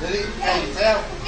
Did he? Can you tell?